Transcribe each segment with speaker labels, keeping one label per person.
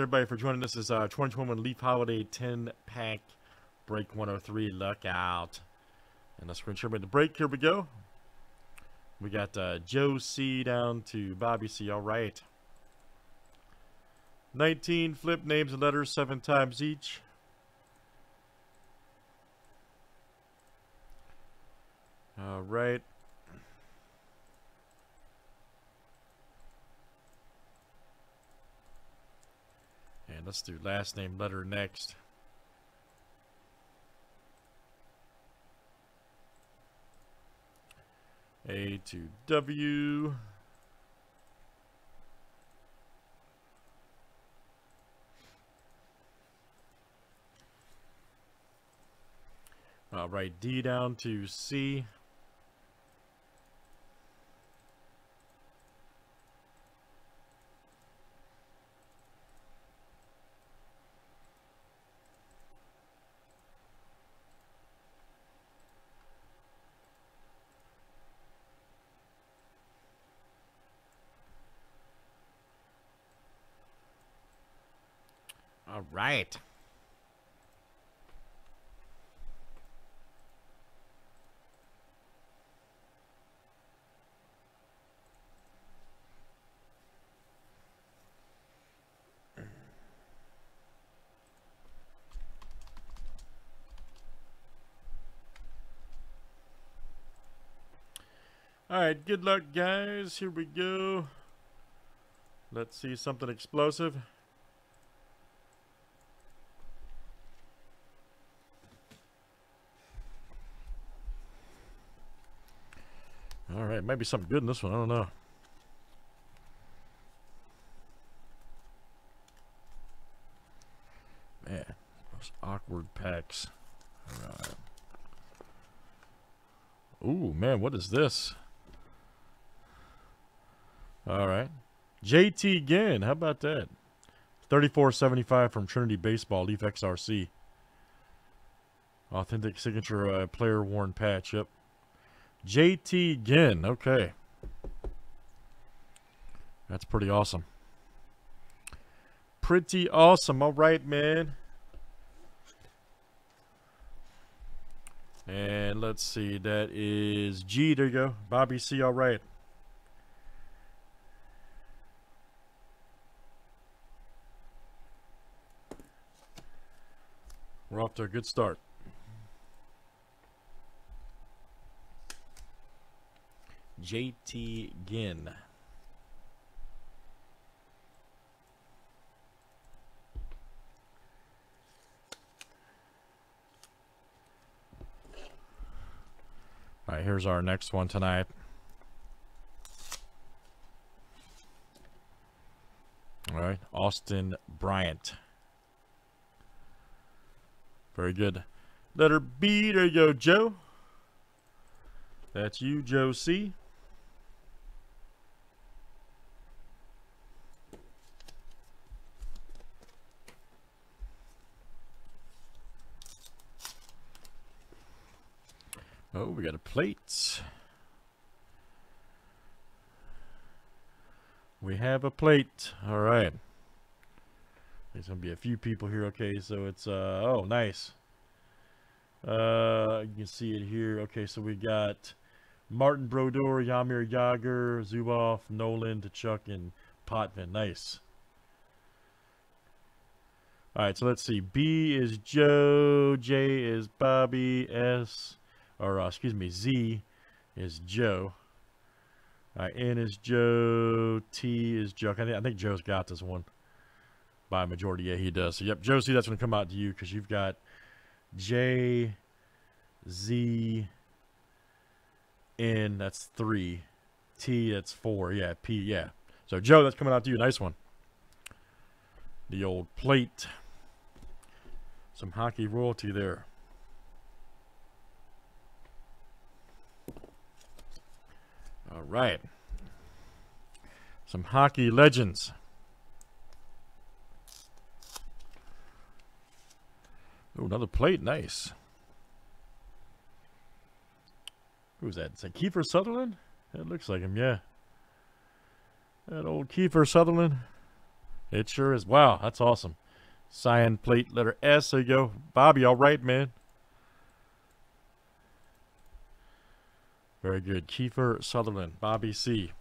Speaker 1: everybody for joining us. This is uh, 2021 Leaf Holiday 10 pack break 103. Luck out. And let's screen share the break. Here we go. We got uh, Joe C down to Bobby C. All right. 19 flip names and letters seven times each. All right. And let's do last name letter next. A to W. All right, D down to C. All right. All right, good luck, guys. Here we go. Let's see something explosive. Right, maybe something good in this one. I don't know. Man, those awkward packs. Right. Ooh, man, what is this? All right. JT Ginn, how about that? 34.75 from Trinity Baseball, Leaf XRC. Authentic signature uh, player worn patch. Yep. JT Ginn. Okay. That's pretty awesome. Pretty awesome. All right, man. And let's see. That is G. There you go. Bobby C. All right. We're off to a good start. JT Ginn. All right, here's our next one tonight. All right, Austin Bryant. Very good. Letter B, there you go, Joe. That's you, Joe C. Oh, we got a plate. We have a plate. All right. There's going to be a few people here. Okay, so it's, uh, oh, nice. Uh, you can see it here. Okay, so we got Martin Brodeur, Jaromir Jagr, Zubov, Nolan, Tkachuk, and Potvin. Nice. All right, so let's see. B is Joe. J is Bobby. S or uh, excuse me, Z is Joe. Uh, N is Joe. T is Joe. I think, I think Joe's got this one by majority. Yeah, he does. So, yep, Joe Josie, that's going to come out to you because you've got J, Z, N, that's three. T, that's four. Yeah, P, yeah. So, Joe, that's coming out to you. Nice one. The old plate. Some hockey royalty there. All right. Some hockey legends. Oh, another plate. Nice. Who's that? Is that Kiefer Sutherland? That looks like him, yeah. That old Kiefer Sutherland. It sure is. Wow, that's awesome. Cyan plate letter S. There you go. Bobby, all right, man. Very good. Kiefer Sutherland. Bobby C.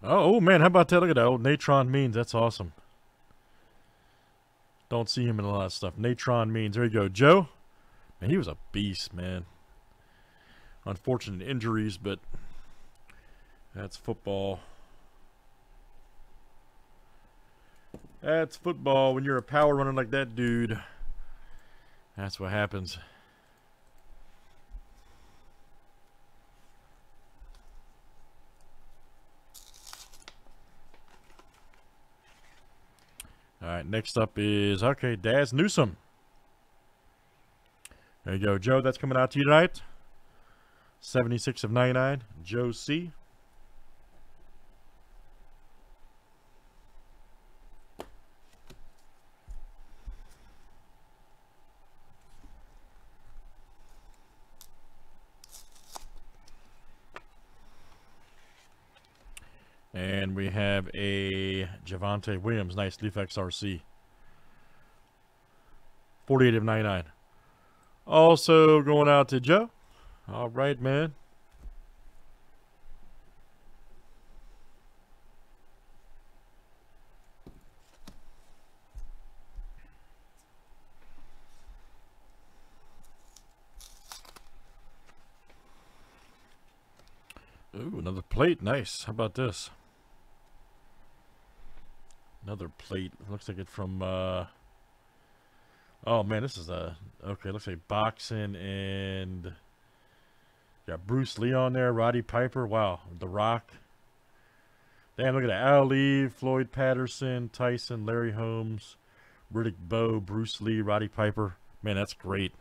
Speaker 1: Oh, oh, man, how about that? Look at that old Natron Means. That's awesome. Don't see him in a lot of stuff. Natron Means. There you go. Joe. Man, he was a beast, man. Unfortunate injuries, but that's football. That's football. When you're a power runner like that dude, that's what happens. All right, next up is, okay, Dazz Newsome. There you go, Joe. That's coming out to you tonight. 76 of 99, Joe C. And we have a Javonte Williams, nice Leaf XRC. 48 of 99. Also going out to Joe. All right, man. Ooh, another plate. Nice. How about this? Another plate. Looks like it's from, uh... Oh, man, this is a... Okay, looks like boxing and... Got Bruce Lee on there, Roddy Piper. Wow, The Rock. Damn, look at that. Ali, Floyd Patterson, Tyson, Larry Holmes, Riddick Bowe, Bruce Lee, Roddy Piper. Man, that's great.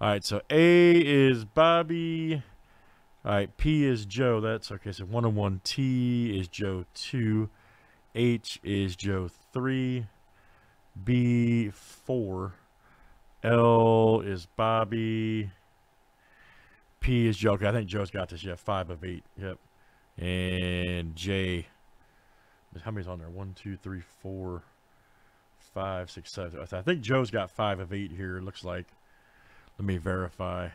Speaker 1: All right, so A is Bobby. All right, P is Joe. That's okay. So 101 T is Joe 2. H is Joe 3. B 4. L is Bobby. P is. Okay, I think Joe's got this. Yeah, five of eight. Yep. And J. How many's on there? One, two, three, four, five, six, seven. I think Joe's got five of eight here. Looks like. Let me verify.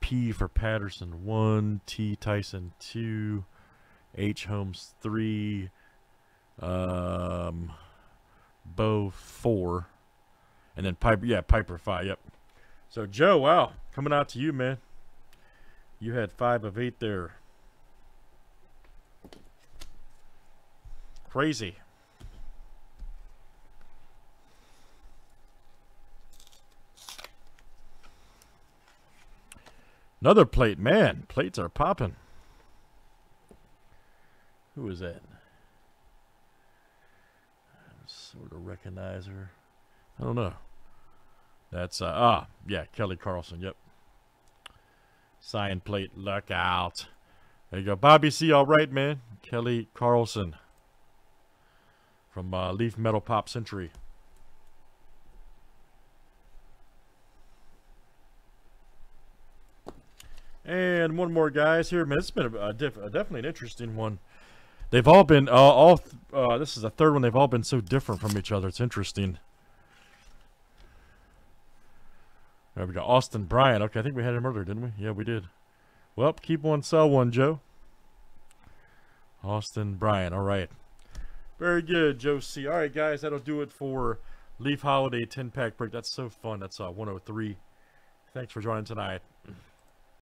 Speaker 1: P for Patterson one, T Tyson two, H Holmes three, um, Bowe four, and then Piper. Yeah, Piper five. Yep. So Joe, wow, coming out to you, man. You had five of eight there. Crazy. Another plate. Man, plates are popping. Who is that? I Sort of recognize her. I don't know. That's, uh, ah, yeah, Kelly Carlson. Yep. Sign plate, look out. There you go. Bobby C. All right, man. Kelly Carlson from uh, Leaf Metal Pop Century. And one more, guys. Here, man. It's been a, a, diff, a definitely an interesting one. They've all been uh, all. Uh, this is the third one. They've all been so different from each other. It's interesting. There we go. Austin Bryant. Okay, I think we had him earlier, didn't we? Yeah, we did. Well, keep one, sell one, Joe. Austin Bryant. All right. Very good, Joe C. All right, guys, that'll do it for Leaf Holiday 10-pack break. That's so fun. That's uh, 103. Thanks for joining tonight.